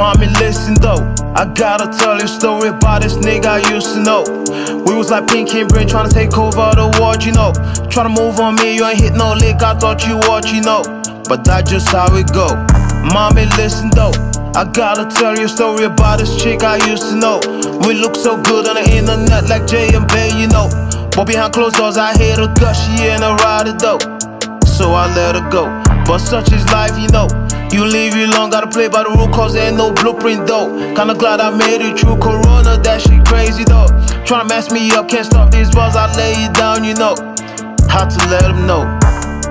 Mommy, listen though. I gotta tell you a story about this nigga I used to know. We was like Pinky and Brain trying to take over the world, you know. Trying to move on me, you ain't hit no lick, I thought you what you know. But that's just how it go. Mommy, listen though. I gotta tell you a story about this chick I used to know. We look so good on the internet like Jay and Bey, you know. But behind closed doors, I hate her cause she ain't a rider though. So I let her go. But such is life, you know. You leave you long, gotta play by the rule cause there ain't no blueprint though. Kinda glad I made it through Corona, that shit crazy though. Tryna mess me up, can't stop these balls, I lay it down, you know. How to let them know,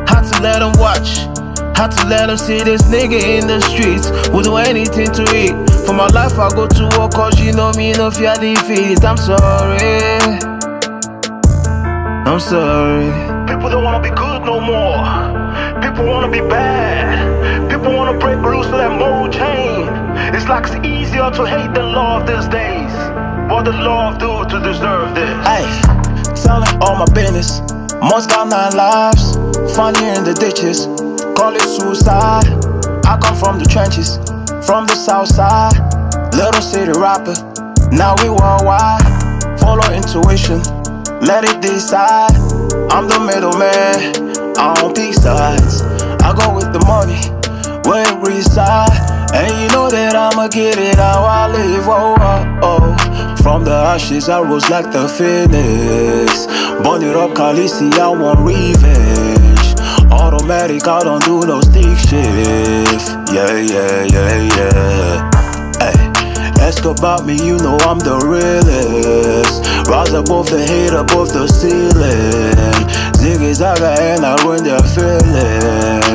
how to let them watch. Had to let them see this nigga in the streets Would do anything to eat For my life I go to work cause you know me no fear defeat I'm sorry I'm sorry People don't wanna be good no more. People wanna be bad. Wanna break rules so that mold change. It's like it's easier to hate than love these days. What the love do to deserve this? Ay, telling all my business. Most got nine lives. Funny in the ditches. Call it suicide. I come from the trenches. From the south side. Little city rapper. Now we worldwide. Follow intuition. Let it decide. I'm the middleman. I don't pick sides. I go with the money And you know that I'ma get it how I live. Oh, oh, oh. From the ashes I rose like the phoenix Burn it up, Khaleesi, I want revenge. Automatic, I don't do no stick shift. Yeah, yeah, yeah, yeah. Ay, ask about me, you know I'm the realest. Rise above the hate, above the ceiling. Ziggy Zaga and I run their feeling